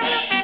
Bye.